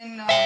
No.